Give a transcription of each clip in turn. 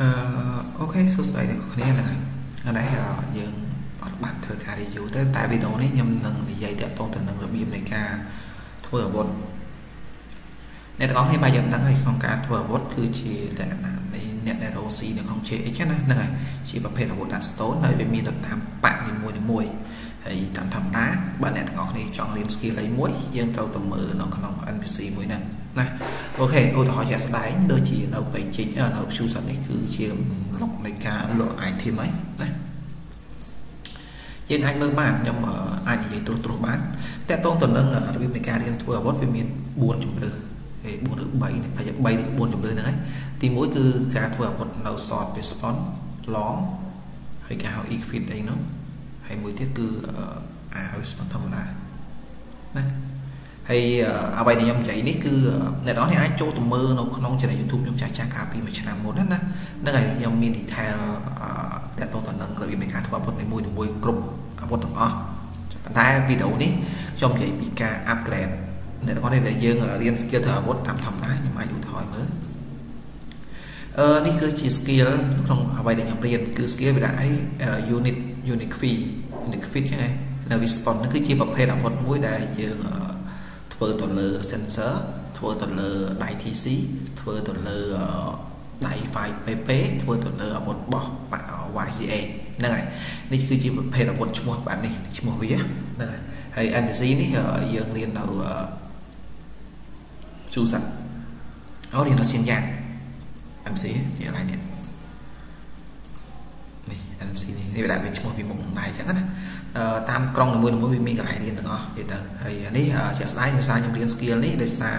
អឺអូខេសួស្តីអ្នកគ្នាហ្នឹងហើយឥឡូវយើងអត់បានធ្វើការ review ទេតែវីដេអូនេះខ្ញុំនឹងនិយាយទាក់ទងទៅនឹងរបៀបនៃការធ្វើអាវុធអ្នកទាំងអស់គ្នាបែរយ៉ាងដឹងហើយក្នុងការធ្វើអាវុធគឺជាលក្ខណៈនៃអ្នកដែលរស់ស៊ីនៅក្នុង JX ណាហ្នឹងហើយជាប្រភេទអាវុធ Dark Stone ហើយវាមានទៅតាមបាក់នីមួយៗហើយតាមធម្មតាបើអ្នកទាំងអស់គ្នាចង់រៀន skill អីមួយយើងត្រូវទៅមើលនៅក្នុង NPC មួយហ្នឹង ណាអូខេឧទាហរណ៍ជាក់ស្ដែងដូចជានៅ page នៅ view set នេះគឺជាលុកនៃការលក់ item ហ្នឹងណាយើងអាចមើលបានខ្ញុំអាចនិយាយត្រួសត្រាសបានតើតងទៅនឹងរបៀបនៃការរៀនធ្វើអាវុធវាមាន4ជំរើស4ឬ3ប្រហែល3ឬ4ជំរើសហ្នឹងហើយទី1គឺការធ្វើអាវុធនៅ short response long ហើយគេហៅ equip អីនោះហើយមួយទៀតគឺអា response ធម្មតាណា ហើយអ្វីដែលខ្ញុំនិយាយនេះគឺអ្នកនរនេះអាចចូលទៅមើលនៅក្នុង channel YouTube ខ្ញុំចាស់ចាស់កាលពីមួយឆ្នាំមុនណាហ្នឹងហើយខ្ញុំមាន detail តាក់ទងទៅនឹងរបៀបនៃការធ្វើអាវុធនីមួយៗគ្រប់អាវុធទាំងអស់ប៉ុន្តែវីដេអូនេះខ្ញុំនិយាយពីការ upgrade អ្នកនរនេះដែលយើងរៀន skill ធ្វើអាវុធតាមធម្មតាខ្ញុំអាចឧទាហរណ៍មើលអឺនេះគឺជា skill ក្នុងអ្វីដែលខ្ញុំរៀនគឺ skill វាដាក់អី unit unit fee unit fee ចឹងឯងនៅ response នេះគឺជាប្រភេទអាវុធមួយដែលយើង ធ្វើទៅលើ sensor ធ្វើទៅលើដៃ TC ធ្វើទៅលើដៃ file PP ធ្វើទៅលើអាវុធបោះ YCA ហ្នឹងហើយនេះគឺជាប្រភេទអាវុធឈ្មោះបែបនេះឈ្មោះវាហ្នឹងហើយហើយ NC នេះយើងរៀននៅជូសាត់អូរៀននៅសៀនយ៉ាង MC ជាកន្លែងនេះនេះ MC នេះនេះវាដាក់វាឈ្មោះពីមុខដែរអញ្ចឹងណាតាមក្រុងនីមួយៗវាមានកន្លែងរៀនទាំងអស់និយាយទៅហើយនេះជាក់ស្ដែងដោយសារខ្ញុំរៀន skill នេះដោយសារ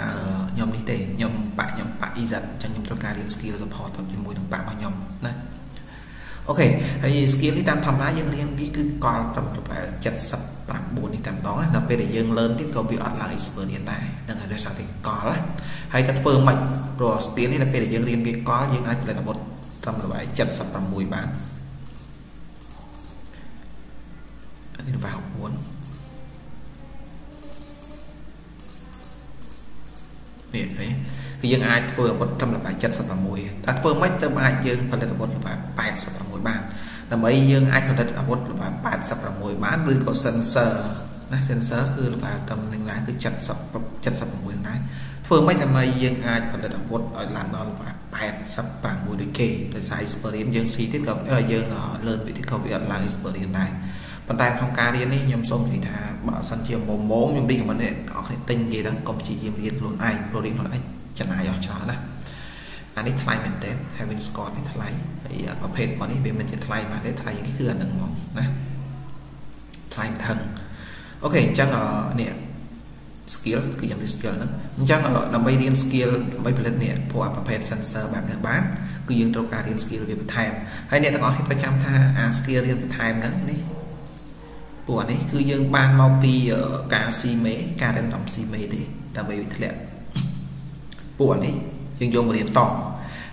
ខ្ញុំនេះទេខ្ញុំបាក់ខ្ញុំបាក់ EZ អញ្ចឹងខ្ញុំត្រូវការរៀន skill support ជាមួយនឹងបាក់របស់ខ្ញុំណាអូខេហើយ skill នេះតាមធម្មតាយើងរៀនវាគឺកលត្រឹម level 79នេះតែម្ដងណាដល់ពេលដែលយើង learn ទៀតក៏វាអត់ឡើង experience ដែរនឹងហើយដោយសារតែកលហើយតែធ្វើមិនព្រោះ skill នេះដល់ពេលដែលយើងរៀនវាកលយើងអាចផលិតអាវុធត្រឹម level 76បាន នេះវ៉ាវ4នេះអីគឺយើងអាចធ្វើអាវុធត្រឹមល្បែ76តែធ្វើមិនទៅអាចយើងផលិតអាវុធល្បែ86បានដើម្បីយើងអាចផលិតអាវុធល្បែ86បានឬក៏ sensor ណា sensor គឺល្បែត្រឹមនឹងដែរគឺ70 76នឹងដែរធ្វើមិនដើម្បីយើងអាចផលិតអាវុធឲ្យឡើងដល់ល្បែ86ដូចគេដោយសារ experience យើងស៊ីទៀតក៏យើង learn វិធីក៏វាអត់ឡើង experience ដែរ ប៉ុន្តែក្នុងការរៀននេះខ្ញុំសូមនិយាយថាបើសិនជាមុំមុំខ្ញុំរីកមិនអ្នកនរគ្នាទិញនិយាយទៅកុំព្យាយាមរៀនខ្លួនឯងព្រោះរៀនខ្លួនឯងចំណាយអស់ច្រើនណាអានេះថ្លៃមែនតើ Having Score នេះថ្លៃហើយប្រភេទរបស់នេះវាមិនជាថ្លៃបាទទេថ្លៃនេះគឺអានឹងហ្មងណាថ្លៃមិនថឹងអូខេអញ្ចឹងនេះ skill គឺខ្ញុំរៀន skill ហ្នឹងអញ្ចឹងដើម្បីរៀន skill ដើម្បីផលិតនេះពួកប្រភេទ sensor បែបនេះបានគឺយើងត្រូវការរៀន skill វាបន្ថែមហើយអ្នកទាំងអស់គ្នាត្រូវចាំថាអា skill រៀនបន្ថែមហ្នឹងនេះ ពួកនេះគឺយើងបានមកពីការស៊ីមេការ random ស៊ីមេទេដើម្បីវាធ្លាក់ពួកនេះយើងយកមករៀនត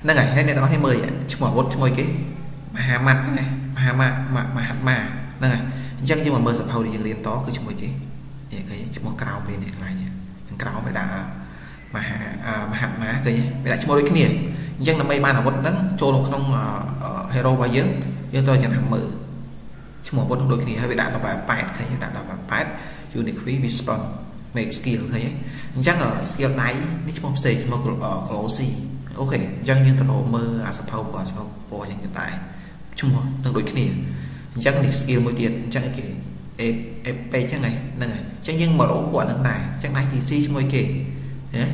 ហ្នឹងហើយហើយអ្នកទាំងអស់គ្នាមើលឈ្មោះអាវុធឈ្មោះគេមហាម៉ាត់ណាមហាម៉ាមហាត់ម៉ាហ្នឹងហើយអញ្ចឹងយើងមកមើលសភៅដែលយើងរៀនតគឺឈ្មោះគេនេះឃើញឈ្មោះក្រៅពេលនេះកន្លែងនេះខាងក្រៅវាដាក់មហាមហាត់ម៉ាឃើញវាដាក់ឈ្មោះដូចគ្នាអញ្ចឹងដើម្បីបានអាវុធហ្នឹងចូលនៅក្នុង hero របស់យើងយើងត្រូវចាំមើលឈ្មោះ អាវុធនឹងដូចគ្នាហើយវាដាក់ដល់8ឃើញដាក់ដល់8 unique response make skill ឃើញទេអញ្ចឹង skill ដៃនេះឈ្មោះផ្សេងឈ្មោះ glossy អូខេអញ្ចឹងយើងទៅមើលអាសភៅរបស់ឈ្មោះពណ៌យ៉ាងដែរឈ្មោះនឹងដូចគ្នាអញ្ចឹងនេះ skill មួយទៀតអញ្ចឹងគេអេអេពេអញ្ចឹងហ្នឹងហ្នឹងហើយអញ្ចឹងយើងមករកពួកហ្នឹងដែរអញ្ចឹងដៃ TC ឈ្មោះគេណា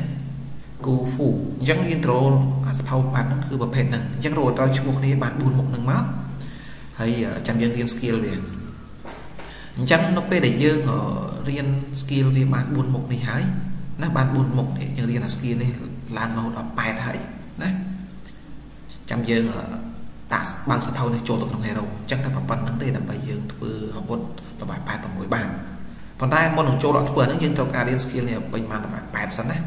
គូហ្វូអញ្ចឹងយើងត្រូវអាសភៅបែបហ្នឹងគឺប្រភេទហ្នឹងអញ្ចឹងរកទៅឈ្មោះគ្នាបាន4មុខហ្នឹងមក ហើយចាំយើងរៀន skill វាអញ្ចឹងនៅពេលដែលយើងរៀន skill វាបាន4មុខនេះហើយណាបាន4មុខនេះយើងរៀនអា skill នេះឡើងមកដល់8ហើយណាចាំយើងដាក់បើកសភៅនេះចូលទៅក្នុង hero អញ្ចឹងតែប៉ុណ្្នឹងទេដើម្បីយើងធ្វើអាវុធល្បែង86បានប៉ុន្តែមុននឹងចូលដល់ធ្វើហ្នឹងយើងត្រូវការរៀន skill នេះពេញបានល្បែង8សិនណា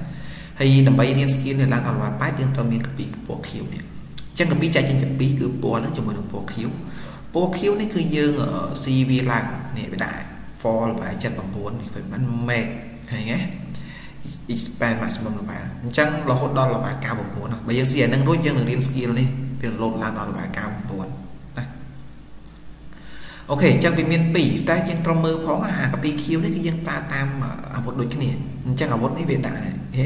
ហើយដើម្បីរៀន skill នេះឡើងដល់ល្បែង8យើងត្រូវមានកាពីពណ៌ខៀវនេះអញ្ចឹងកាពីចែកចេញជា2គឺពណ៌ហ្នឹងជាមួយនឹងពណ៌ខៀវ ពណ៌ខៀវនេះគឺយើង CV ឡើងនេះវាដាក់ for ល្បែង79នេះវាមិន make ឃើញទេ expand maximum level អញ្ចឹងរហូតដល់ level 99ណាបើយើងស៊ីអានឹងរួចយើងនឹងរៀន skill នេះវាលោតឡើងដល់ល្បែ99ណាអូខេអញ្ចឹងវាមាន2តែយើងត្រូវមើលផងអាកាពីខៀវនេះគឺយើងប្រើតាមអាវុធដូចគ្នាអញ្ចឹងអាវុធនេះវាដាក់ហេ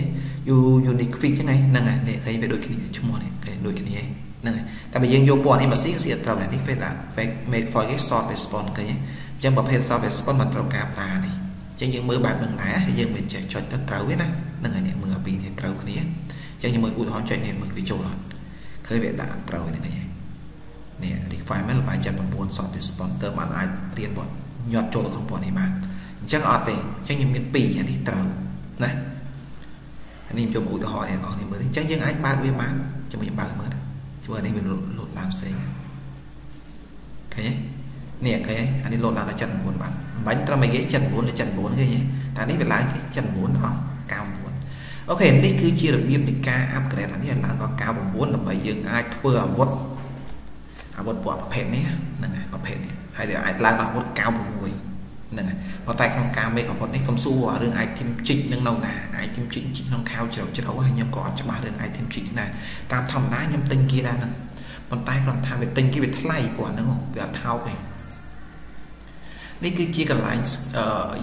unique fix ហ្នឹងហ្នឹងហើយនេះឃើញវាដូចគ្នាឈ្មោះនេះគេដូចគ្នាហ្នឹងហើយតែបើយើងយកពណ៌នេះមកស៊ីក៏ស៊ីអត់ត្រូវដែរនេះ fake ដាក់ fake make for គេ short response ឃើញអញ្ចឹងប្រភេទ short response មិនត្រូវការប្រើនេះអញ្ចឹងយើងមើលបែបហ្នឹងដែរយើងមិនចេះចុចទៅត្រូវទេណាហ្នឹងហើយនេះមើលអាពីរនេះត្រូវគ្នាអញ្ចឹងយើងមើលឧទាហរណ៍ចុចនេះមើលវាចូលអត់ឃើញវាដាក់ត្រូវហ្នឹងឃើញនេះ requirement ល្បាយ79 short response ទៅបានអាចរៀនបត់ញាត់ចូលទៅក្នុងពណ៌នេះបានអញ្ចឹងអត់ទេអញ្ចឹងយើងមាន2អានេះត្រូវណាអានេះខ្ញុំឧទាហរណ៍អ្នកនរគ្នាមើលអញ្ចឹងយើងអាចបើកវាបានជាមួយបើកមើល ជួយនេះវាលោតឡើងផ្សេងឃើញទេនេះឃើញទេអានេះលោតឡើងដល់79បាទមិនបាញ់ត្រឹមអីគេ79ឬ79ឃើញទេតែនេះវាឡើងគេ79ដល់99អូខេនេះគឺជារបៀបនៃការ upgrade អានេះឡើងដល់99ដើម្បីយើងអាចធ្វើអាវុធអាវុធពណ៌ប្រភេទនេះហ្នឹងហើយប្រភេទនេះហើយអាចឡើងដល់អាវុធ96 ហ្នឹងហើយប៉ុន្តែក្នុងការមេកអាវុធនេះកុំសួររឿង item ជីកនឹងនៅណា item ជីកជីកក្នុងខោជ្រៅជ្រៅហើយខ្ញុំក៏អត់ច្បាស់រឿង item ជីកណាតាមធម្មតាខ្ញុំទិញគេដែរហ្នឹងប៉ុន្តែគ្រាន់ថាវាទិញគេវាថ្លៃព្រោះហ្នឹងវាអត់ថោកទេនេះគឺជាកន្លែង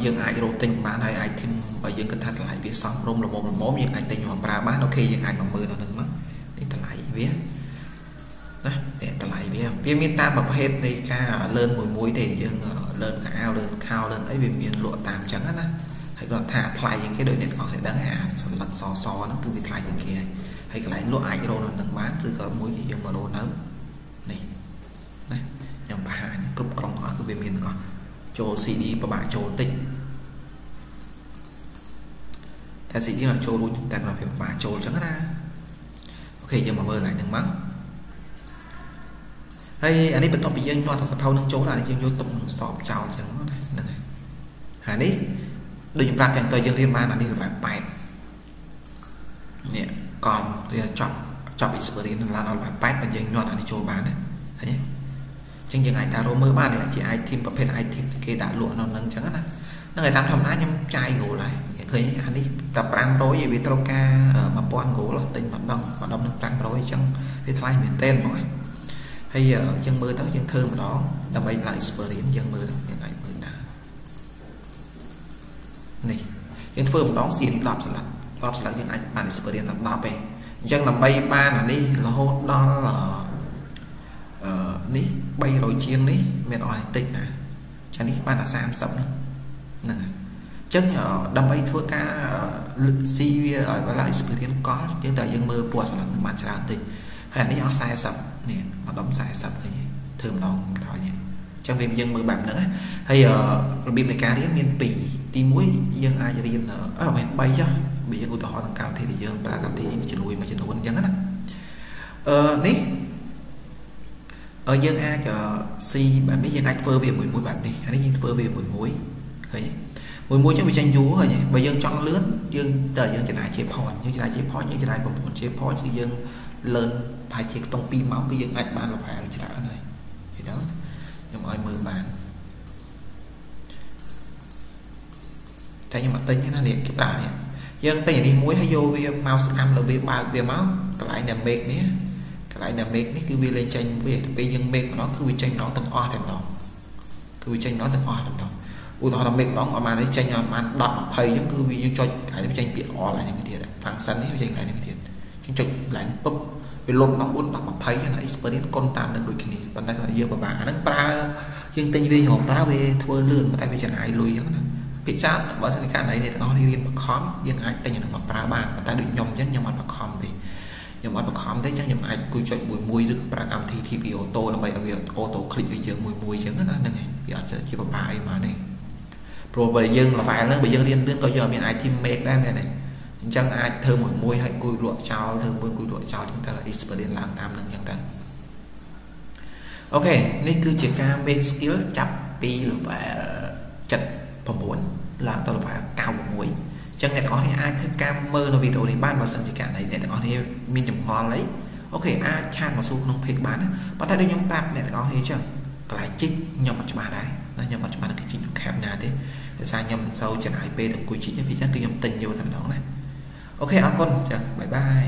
យើងអាចរកទិញបានហើយ item បើយើងគិតថាតម្លៃវាសមរម្យល្មមល្មមយើងអាចទិញមកប្រើបានអូខេយើងអាចមកមើលដល់ហ្នឹងមកនេះតម្លៃវាណាតែតម្លៃវាវាមានតាមប្រភេទនៃការលឿនមួយមួយទេយើងលឿនកាអាវលឿ នខោលឿនអីវាមានលក់តាមអញ្ចឹងណាហើយគាត់ថាថ្លៃជាងគេដូចអ្នកទាំងអស់គ្នាដឹងអាសន្លឹកសសហ្នឹងគឺវាថ្លៃជាងគេហើយហើយកន្លែងលក់អាចរកនៅនឹងបានឬក៏មួយយើងមករកនៅនេះណាខ្ញុំបង្ហាញគ្រប់ក្រុមអស់គឺវាមានទាំងអស់ចូល CD ពិបាកចូលតិចតែ CD nó ចូលរួចតែក្នុងវាពិបាកចូលអញ្ចឹងណាអូខេយើងមកមើលឡើងហ្នឹងមកហើយអានេះបន្ទាប់ពីយើងញាត់សភៅនឹងចូលអានេះយើងយកទុកនឹងសបចោលអញ្ចឹងណាហ្នឹងហើយ ហើយនេះដូចខ្ញុំប្រាប់យ៉ាងទៅយើងរៀនបានអានេះល្បែ8នេះកំរៀនចប់ចប់ experience នឹងឡើងដល់ល្បែ8បើយើងញាត់អានេះចូលបានណាឃើញទេចឹងយើងអាចដាក់រមើលបានជា item ប្រភេទ item គេដាក់លក់នៅនឹងចឹងណាហ្នឹងហើយតាមធម្មតាខ្ញុំចាយ goal ហើយឃើញអានេះតែ500វាត្រូវការ1000 goal ទិញម្ដងម្ដងនឹង500អញ្ចឹងវាថ្លៃមែនទែនហ្មងហើយយើងមើលទៅយើងធ្វើម្ដងដើម្បីឡើង experience យើងមើលយើងអាចមើលដែរនេះ យើងធ្វើម្ដងសៀន10ស្លាត់10ស្លាត់យើងអាចបាន experience ដល់10ទេអញ្ចឹងដើម្បីបានអានេះរហូតដល់អឺនេះ300ជាងនេះមានអស់តិចណាចានេះបានតែ30ហ្នឹងហ្នឹងហើយចឹងដើម្បីធ្វើការស៊ីវាឲ្យបានឡើង experience កលយើងតែយើងមើលពណ៌ស្លាប់នឹងបានច្រើនតិចហើយអានេះអស់40នេះម្ដុំ40ឃើញធ្វើម្ដងក្រោយនេះចឹងវាយើងមើលបែបហ្នឹងហើយរបៀបនៃការរៀនមាន2 ទី1យើងអាចរៀនអឺមាន3ចុះបើយើងឧទាហរណ៍ទាំងកម្មវិធីដែលយើងប្រើកម្មវិធីជំនួយមួយចំនួនអញ្ចឹងណាអឺនេះយើងអាចស៊ីបែបនេះយើងអាចធ្វើវាមួយមួយបែបនេះអានេះយើងធ្វើវាមួយមួយឃើញមួយមួយចឹងវាចេញយូរឃើញបើយើងចង់លឿនយើងតើយើងចំណាយជាផនយើងចំណាយជាផនយើងចំណាយ9ជាផនគឺយើងលឿនប្រហែលជាខ្ទង់2ម៉ោងគឺយើងអាចបាន level ច្រើនហើយឃើញដល់ខ្ញុំឲ្យមើលបាន តែខ្ញុំអត់ទិញណានេះគេប្រើនេះយើងទិញអានេះមួយហើយយកវាមកស្អាំលើវាបើកវាមកកន្លែងដែល make នេះកន្លែងដែល make នេះគឺវាលេងចេញវាពេលយើង make ម្ដងគឺវាចេញម្ដងទាំងអស់តែម្ដងគឺវាចេញម្ដងទាំងអស់តែម្ដងឧទាហរណ៍ថា make ម្ដងប្រហែលនេះចេញប្រហែល10 20អញ្ចឹងគឺវាយើងចុចកន្លែងនេះចេញពាក្យ all ហើយនេះទៀត function នេះវាចេញកន្លែងនេះទៀតចឹងចុចកន្លែងពុបវាលុបដល់4 10 20ណា experience កុនតាមនឹងដូចគ្នាប៉ុន្តែគាត់យើងពិបាកអាហ្នឹងប្រើយើងទិញវាយកប្រើវាធ្វើលឿនតែវាចំណាយលុយអញ្ចឹងណា ពិចារណាបើសិនករណីនេះទាំងអស់នេះរៀនបខំយើងអាចទិញអាហ្នឹងមកប្រើបានប៉ុន្តែដូចខ្ញុំអញ្ចឹងខ្ញុំអត់បខំទេខ្ញុំអត់បង្ខំទេអញ្ចឹងខ្ញុំអាចគួយចុចមួយមួយឬក៏ប្រើកម្មវិធី TP Auto ដើម្បីឲ្យវា auto click ឲ្យយើងមួយមួយអញ្ចឹងណាហ្នឹងឯងវាអត់ជាបបាយមកទេព្រោះបើយើង level ហ្នឹងបើយើងរៀនលឿនក៏យើងអត់មាន item make ដែរមែនទេអញ្ចឹងអាចធ្វើមួយមួយឲ្យគួយលក់ចោលធ្វើមួយគួយលក់ចោលអញ្ចឹងទៅ experience ឡើងតាមនឹងអញ្ចឹងទៅអូខេនេះគឺជាការ make skill ចាប់ពី level 79ឡើងទៅ level 96ចឹងអ្នកទាំងអស់នេះអាចធ្វើការមើលនៅវីដេអូនេះបានបើសិនជាករណីអ្នកទាំងអស់នេះមានចម្ងល់អី OK អាច chat មកសួរក្នុង page បានណាប៉ុន្តែដូចខ្ញុំប្រាប់អ្នកទាំងអស់នេះចឹងកន្លែងជីកខ្ញុំអត់ច្បាស់ដែរណាខ្ញុំអត់ច្បាស់នឹងជីកក្នុង map ណាទេដោយសារខ្ញុំមិនសូវចំណាយពេលទៅអង្គុយជីកទេពីចឹងគឺខ្ញុំទិញយកតែម្ដងណា OK អរគុណចឹង bye bye